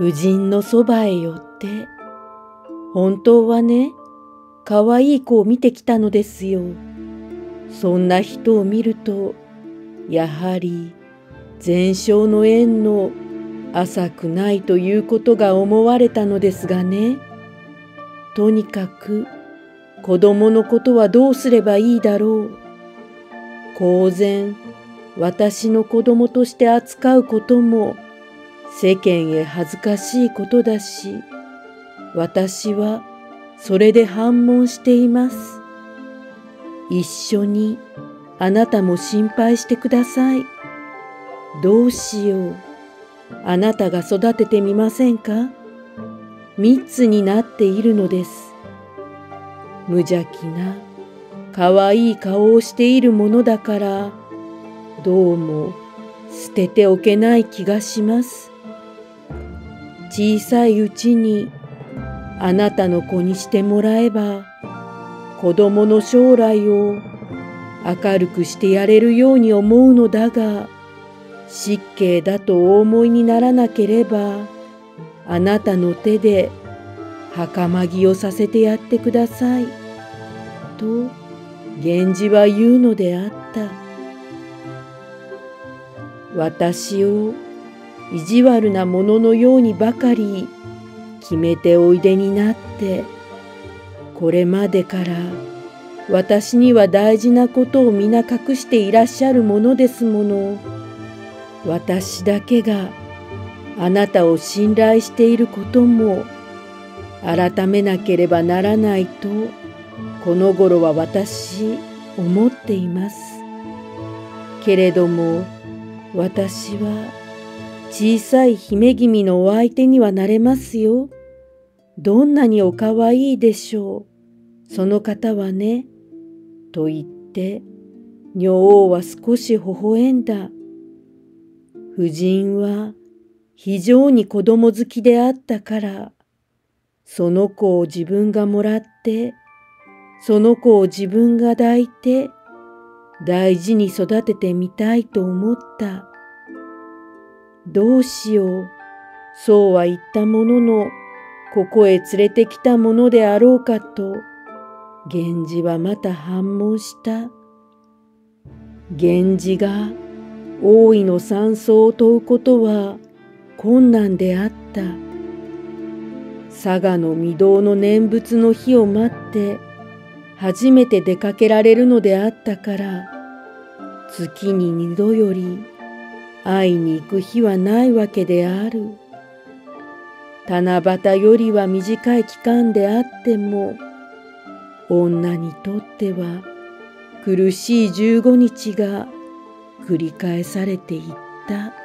夫人のそばへ寄って、本当はね、可愛い子を見てきたのですよ。そんな人を見ると、やはり前生の縁の浅くないということが思われたのですがね。とにかく子供のことはどうすればいいだろう。公然私の子供として扱うことも世間へ恥ずかしいことだし、私はそれで反問しています。一緒にあなたも心配してください。どうしよう。あなたが育ててみませんか？密になっているのです。無邪気な、可愛い顔をしているものだから、どうも捨てておけない気がします。小さいうちにあなたの子にしてもらえば、子供の将来を明るくしてやれるように思うのだが、失敬だとお思いにならなければ、あなたの手で袴着をさせてやってください。と、源氏は言うのであった。私を意地悪なもののようにばかり決めておいでになって、これまでから私には大事なことを皆隠していらっしゃるものですもの。私だけがあなたを信頼していることも改めなければならないとこの頃は私思っています。けれども私は小さい姫君のお相手にはなれますよ。どんなにおかわいいでしょう。その方はね。と言って、女王は少し微笑んだ。夫人は非常に子供好きであったから、その子を自分がもらって、その子を自分が抱いて、大事に育ててみたいと思った。どうしよう。そうは言ったものの、ここへ連れてきたものであろうかと、源氏はまた反問した。源氏が大いの山荘を問うことは困難であった。佐賀の御堂の念仏の日を待って初めて出かけられるのであったから、月に二度より会いに行く日はないわけである。七夕よりは短い期間であっても、女にとっては苦しい十五日が繰り返されていった。